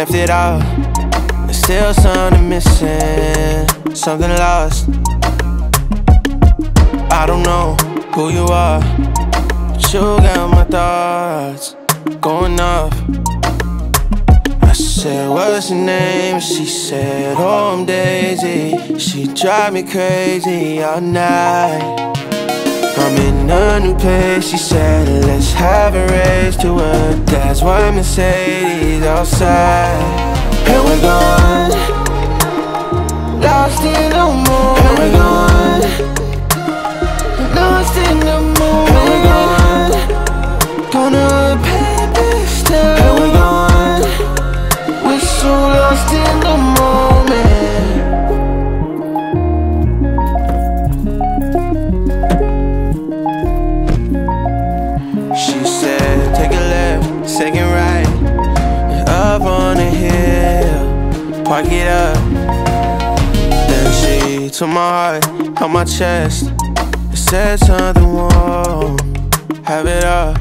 left it all. There's still something missing, something lost. I don't know who you are, but you got my thoughts going off. I said, What's your name? She said, Oh, I'm Daisy. She drive me crazy all night. A new place, she said, let's have a race to her Dad's white Mercedes outside. And we're gone Lost in the moon. And we're gone park it up. Then she took my heart, held my chest, said something won't have it up.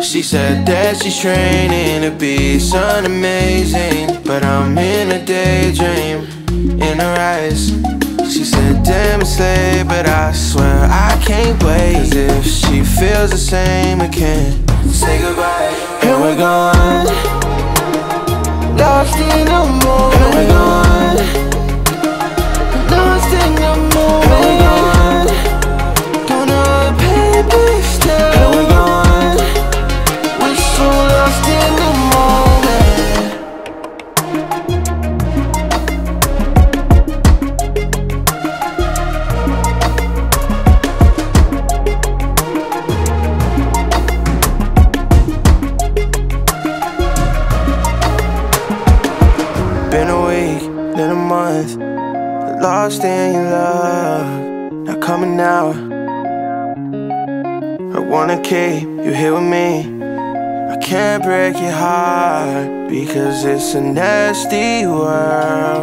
She said that she's training to be something amazing, but I'm in a daydream, in her eyes. She said, damn it's late, but I swear I can't wait Cause if she feels the same, we can say goodbye And we're gone lost in the moment. Been a week, then a month Lost in your love. Not coming out. I wanna keep you here with me can't break your heart Because it's a nasty world